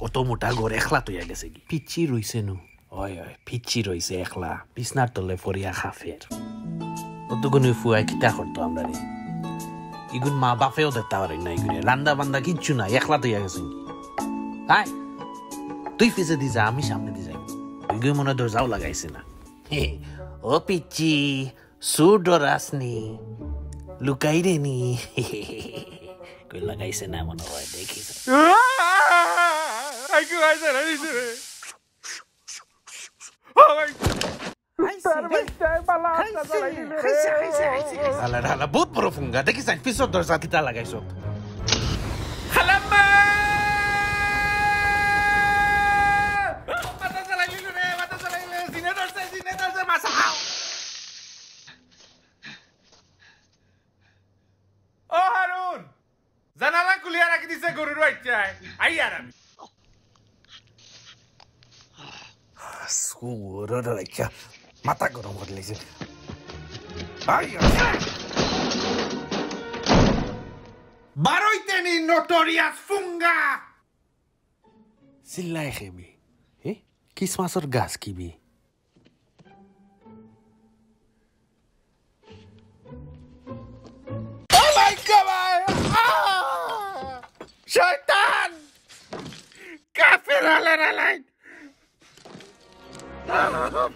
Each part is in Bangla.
অত মোটা ঘর একলা তৈয়া গেছে কি পিচ্ছি রইছে নু হয় হয় পিচ্ছি রইছে একলা বিছনার তলে ফরিয়া খাফের অতগুলো ফুয়াই কিতা করতো আমরা রে ইগুন মা বাপেও দেখতে পারে না ইগুনে রান্দা বান্দা কিচ্ছু না একলা তৈয়া গেছে কি হাই তুই পিছে দি যা আমি সামনে দি যাই ওইগুলো মনে দরজাও লাগাইছে না হে, ও পিচ্ছি সুডর আসনি লুকাই রে নি কই লাগাইছে না মনে হয় দেখিস বহুত বড় ফুঙ্গা। দেখিস পিছর দরজা কিতা লাগাইছ। জানালা খুলিয়া রাখি দিছে গরুর বাচ্চায় আই আর আমি Sura mata gonna what listen. Baroiteni notorias funga! Silai hemi. Eh? Kismas or gas kibi. Oh my god! Shaitan! Kafir alalalai!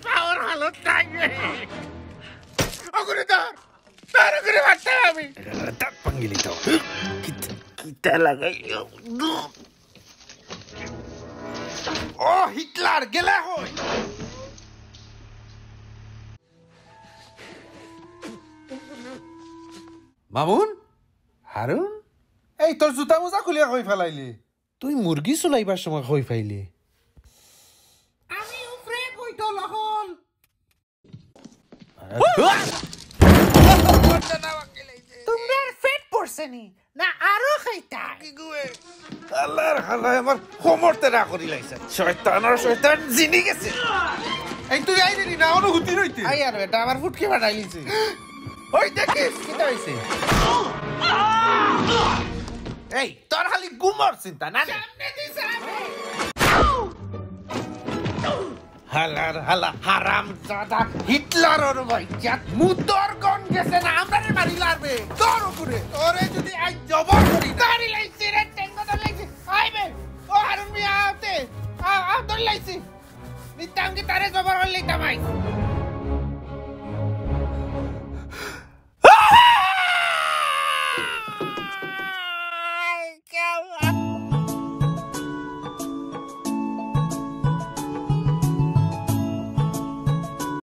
পাওয়ার হালত নাই ওগুলো ধর তার ওগুলো মারতে আমি তাক পাঙ্গিলি তো। কিতা লাগাই ও হিটলার গেলে হই মামুন? হারুন এই তোর জোতা মোজা খুলিয়া কই ফেলাইলি তুই মুরগি চলাইবার সময় হই আমি ফেট পড়ছে নি না আরও খাইতা আল্লাহর হালাই আমার হোমরতে না করি লাইছে। শয়তান আর শয়তান জিনি গেছে। এই তুই আইলি না অনুভূতি রইতে আই আর বেটা আমার ফুটকে ফাটাইলিছে ওই দেখিস কিটা হইছে? এই তোর খালি গুমর চিন্তা না হালার হালা হারাম দাদা হিটলার ওর ভাই জাত মুতর গন গেছে না, আমরারে মারি লারবে। তোর উপরে। তোরে যদি আই জবর করি গাড়ি লাইছি রে টেঙ্গো ধর লাইছি। আইবে ও হারুন মিয়া আতে আ আ, ধর লাইছি। নিতাম কি তারে জবর হল লইতাম আই